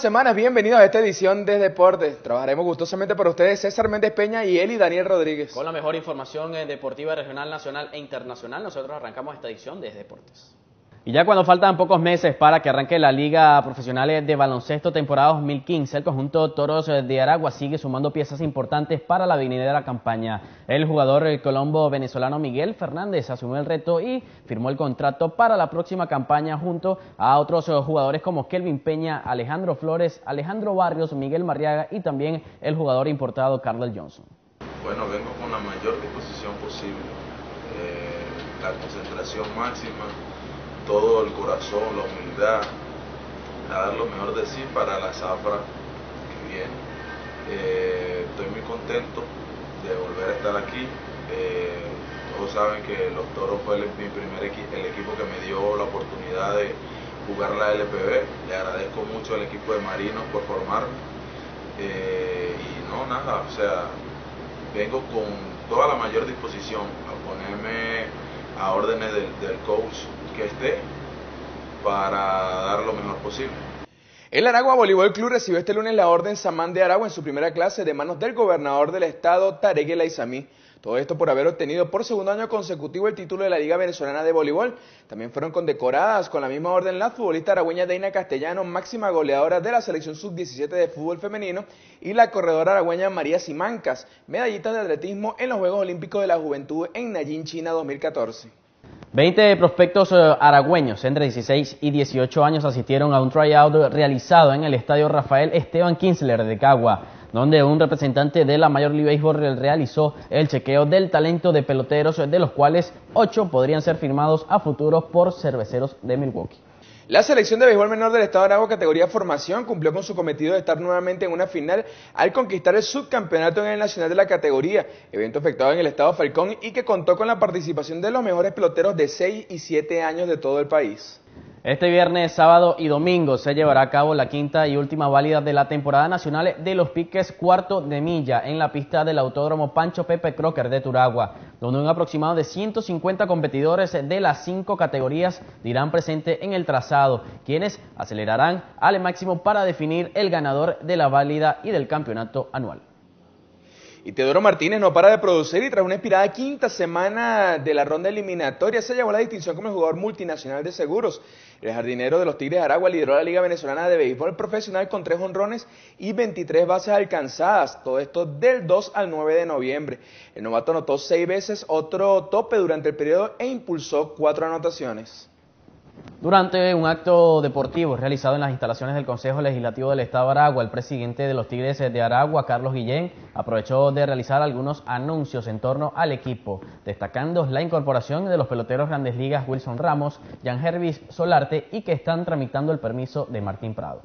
semanas, bienvenidos a esta edición de Deportes. Trabajaremos gustosamente para ustedes César Méndez Peña y Eli Daniel Rodríguez. Con la mejor información eh, deportiva regional, nacional e internacional, nosotros arrancamos esta edición de Deportes. Y ya cuando faltan pocos meses para que arranque la Liga Profesional de Baloncesto temporada 2015, el conjunto Toros de Aragua sigue sumando piezas importantes para la venidera campaña. El jugador colombo venezolano Miguel Fernández asumió el reto y firmó el contrato para la próxima campaña junto a otros jugadores como Kelvin Peña, Alejandro Flores, Alejandro Barrios, Miguel Marriaga y también el jugador importado Carlos Johnson. Bueno, vengo con la mayor disposición posible, eh, la concentración máxima todo el corazón, la humildad, a dar lo mejor de sí para la zafra que viene. Eh, estoy muy contento de volver a estar aquí. Eh, todos saben que los Toros fue el, mi primer el equipo que me dio la oportunidad de jugar la LPB. Le agradezco mucho al equipo de Marinos por formarme. Eh, y no, nada, o sea, vengo con toda la mayor disposición a ponerme a órdenes del, coach que esté para dar lo mejor posible. El Aragua Voleibol Club recibió este lunes la orden Samán de Aragua en su primera clase de manos del gobernador del estado, Tarek El todo esto por haber obtenido por segundo año consecutivo el título de la Liga Venezolana de Voleibol. También fueron condecoradas con la misma orden la futbolista aragüeña Deina Castellano, máxima goleadora de la selección sub-17 de fútbol femenino, y la corredora aragüeña María Simancas, medallita de atletismo en los Juegos Olímpicos de la Juventud en Nayín, China 2014. 20 prospectos eh, aragüeños entre 16 y 18 años asistieron a un tryout realizado en el estadio Rafael Esteban Kinsler de Cagua donde un representante de la Major League Baseball realizó el chequeo del talento de peloteros, de los cuales ocho podrían ser firmados a futuro por cerveceros de Milwaukee. La selección de béisbol menor del Estado de Aragua, categoría formación, cumplió con su cometido de estar nuevamente en una final al conquistar el subcampeonato en el nacional de la categoría, evento efectuado en el Estado Falcón y que contó con la participación de los mejores peloteros de 6 y 7 años de todo el país. Este viernes, sábado y domingo se llevará a cabo la quinta y última válida de la temporada nacional de los piques cuarto de milla en la pista del Autódromo Pancho Pepe Crocker de Turagua, donde un aproximado de 150 competidores de las cinco categorías dirán presente en el trazado, quienes acelerarán al máximo para definir el ganador de la válida y del campeonato anual. Y Teodoro Martínez no para de producir y tras una inspirada quinta semana de la ronda eliminatoria se llevó la distinción como jugador multinacional de seguros. El jardinero de los Tigres de Aragua lideró la Liga Venezolana de Béisbol Profesional con tres honrones y 23 bases alcanzadas, todo esto del 2 al 9 de noviembre. El novato anotó seis veces otro tope durante el periodo e impulsó cuatro anotaciones. Durante un acto deportivo realizado en las instalaciones del Consejo Legislativo del Estado de Aragua, el presidente de los Tigres de Aragua, Carlos Guillén, aprovechó de realizar algunos anuncios en torno al equipo, destacando la incorporación de los peloteros grandes ligas Wilson Ramos, Jan Hervis Solarte y que están tramitando el permiso de Martín Prado.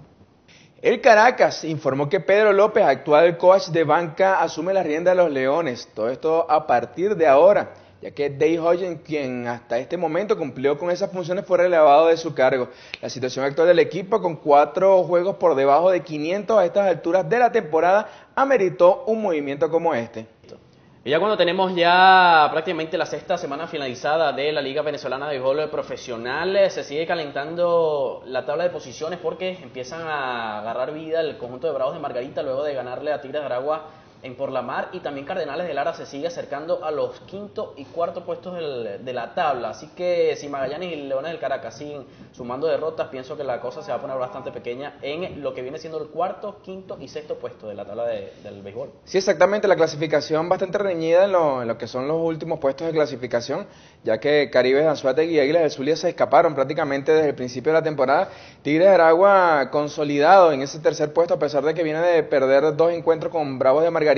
El Caracas informó que Pedro López, actual coach de banca, asume la rienda de los Leones. Todo esto a partir de ahora ya que Dave Hoyen, quien hasta este momento cumplió con esas funciones, fue relevado de su cargo. La situación actual del equipo, con cuatro juegos por debajo de 500 a estas alturas de la temporada, ameritó un movimiento como este. Y ya cuando tenemos ya prácticamente la sexta semana finalizada de la Liga Venezolana de Béisbol Profesional, eh, se sigue calentando la tabla de posiciones porque empiezan a agarrar vida el conjunto de Bravos de Margarita luego de ganarle a Tigres de Aragua en Por la Mar y también Cardenales de Lara se sigue acercando a los quinto y cuarto puestos de la tabla. Así que si Magallanes y Leones del Caracas siguen sumando derrotas, pienso que la cosa se va a poner bastante pequeña en lo que viene siendo el cuarto, quinto y sexto puesto de la tabla del béisbol. Sí, exactamente, la clasificación bastante reñida en lo, que son los últimos puestos de clasificación, ya que Caribe, Anzuategui y Águilas del Zulia se escaparon prácticamente desde el principio de la temporada. Tigres de Aragua consolidado en ese tercer puesto, a pesar de que viene de perder dos encuentros con Bravos de Margarita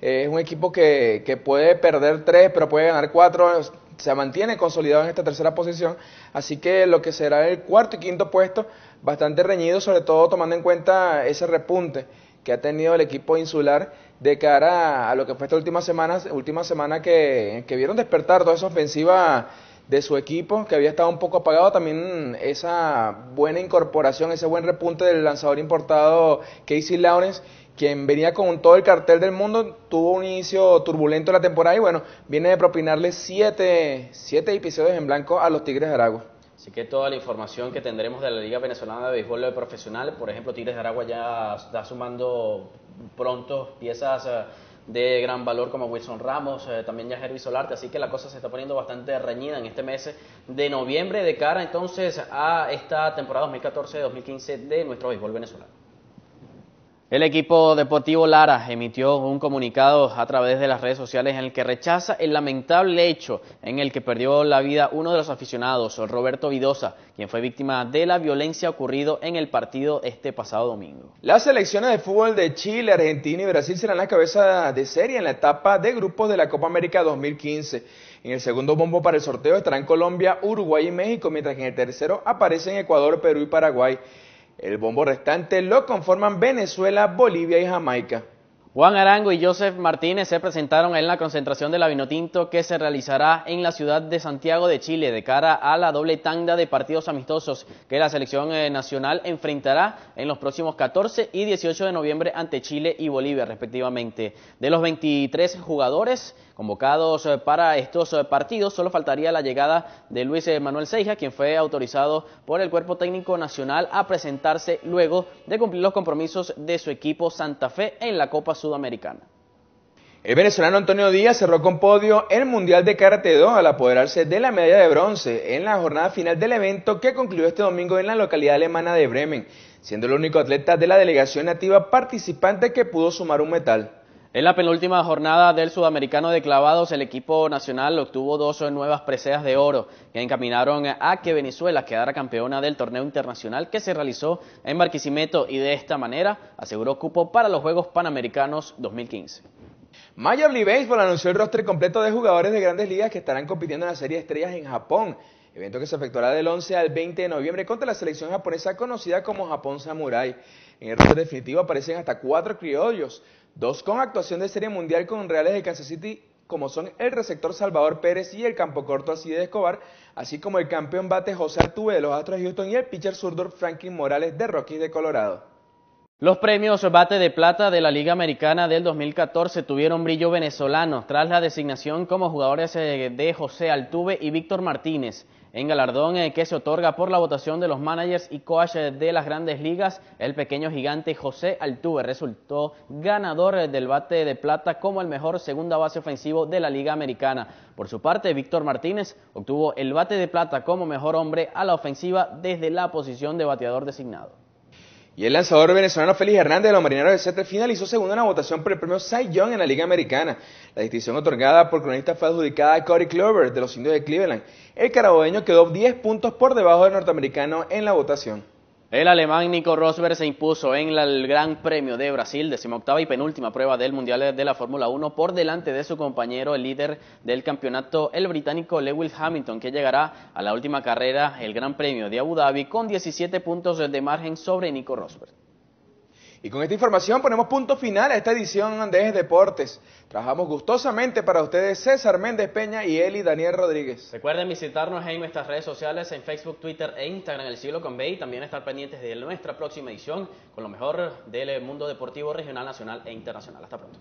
es un equipo que, que puede perder tres, pero puede ganar cuatro se mantiene consolidado en esta tercera posición, así que lo que será el cuarto y quinto puesto, bastante reñido, sobre todo tomando en cuenta ese repunte que ha tenido el equipo insular de cara a, lo que fue esta última semana, última semana que, que, vieron despertar toda esa ofensiva de su equipo, que había estado un poco apagado, también esa buena incorporación, ese buen repunte del lanzador importado Casey Lawrence, quien venía con todo el cartel del mundo, tuvo un inicio turbulento en la temporada y bueno, viene de propinarle siete, siete episodios en blanco a los Tigres de Aragua. Así que toda la información que tendremos de la Liga Venezolana de Béisbol Profesional, por ejemplo, Tigres de Aragua ya está sumando pronto piezas eh, de gran valor como Wilson Ramos, eh, también ya Herbie Solarte, así que la cosa se está poniendo bastante reñida en este mes de noviembre de cara entonces a esta temporada 2014-2015 de nuestro béisbol venezolano. El equipo deportivo Lara emitió un comunicado a través de las redes sociales en el que rechaza el lamentable hecho en el que perdió la vida uno de los aficionados, Roberto Vidosa, quien fue víctima de la violencia ocurrido en el partido este pasado domingo. Las selecciones de fútbol de Chile, Argentina y Brasil serán la cabeza de serie en la etapa de grupos de la Copa América 2015. En el segundo bombo para el sorteo estarán Colombia, Uruguay y México, mientras que en el tercero aparecen Ecuador, Perú y Paraguay. El bombo restante lo conforman Venezuela, Bolivia y Jamaica. Juan Arango y Joseph Martínez se presentaron en la concentración de la Vinotinto que se realizará en la ciudad de Santiago de Chile de cara a la doble tanda de partidos amistosos que la selección eh, nacional enfrentará en los próximos 14 y 18 de noviembre ante Chile y Bolivia respectivamente. De los 23 jugadores, convocados eh, para estos eh, partidos. Solo faltaría la llegada de Luis Manuel Seija, quien fue autorizado por el Cuerpo Técnico Nacional a presentarse luego de cumplir los compromisos de su equipo Santa Fe en la Copa El venezolano Antonio Díaz cerró con podio el Mundial de Karate 2 al apoderarse de la medalla de bronce en la jornada final del evento que concluyó este domingo en la localidad alemana de Bremen, siendo el único atleta de la delegación nativa participante que pudo sumar un metal. En la penúltima jornada del Sudamericano de Clavados, el equipo nacional obtuvo dos nuevas preseas de oro que encaminaron a que Venezuela quedara campeona del torneo internacional que se realizó en Barquisimeto y de esta manera aseguró cupo para los Juegos Panamericanos 2015. Major League Baseball anunció el roster completo de jugadores de grandes ligas que estarán compitiendo en la Serie de Estrellas en Japón, evento que se efectuará del 11 al 20 de noviembre contra la selección japonesa conocida como Japón Samurai. En el roster definitivo aparecen hasta cuatro criollos, Dos con actuación de serie mundial con Reales de Kansas City, como son el receptor Salvador Pérez y el campo corto de Escobar, así como el campeón bate José Artube de los Astros de Houston y el pitcher zurdo Franklin Morales de Rockies de Colorado. Los premios Bate de Plata de la Liga Americana del 2014 tuvieron brillo venezolano tras la designación como jugadores eh, de José Altuve y Víctor Martínez. En galardón eh, que se otorga por la votación de los managers y coaches de las grandes ligas, el pequeño gigante José Altuve resultó ganador eh, del bate de plata como el mejor segunda base ofensivo de la Liga Americana. Por su parte, Víctor Martínez obtuvo el bate de plata como mejor hombre a la ofensiva desde la posición de bateador designado. Y el lanzador venezolano Félix Hernández de los Marineros de Seattle finalizó segundo en la votación por el premio Cy Young en la Liga Americana. La distinción otorgada por cronista fue adjudicada a Cody Clover de los Indios de Cleveland. El carabobeño quedó 10 puntos por debajo del norteamericano en la votación. El alemán Nico Rosberg se impuso en el Gran Premio de Brasil, decimoctava y penúltima prueba del Mundial de la Fórmula 1, por delante de su compañero, el líder del campeonato, el británico Lewis Hamilton, que llegará a la última carrera, el Gran Premio de Abu Dhabi, con 17 puntos de margen sobre Nico Rosberg. Y con esta información ponemos punto final a esta edición de Deportes. Trabajamos gustosamente para ustedes César Méndez Peña y Eli Daniel Rodríguez. Recuerden visitarnos en nuestras redes sociales en Facebook, Twitter e Instagram, El Siglo con B, y también estar pendientes de nuestra próxima edición con lo mejor del mundo deportivo regional, nacional e internacional. Hasta pronto.